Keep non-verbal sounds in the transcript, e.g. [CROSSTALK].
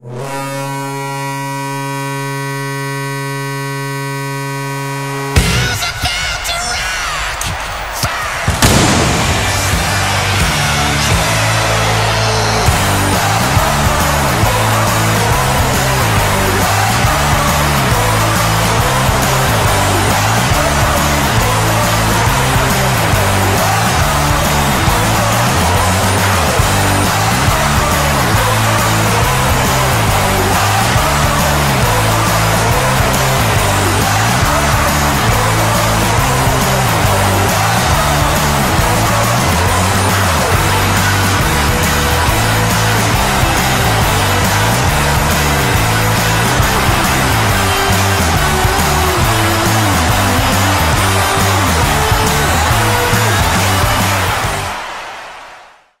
Whoa. [LAUGHS]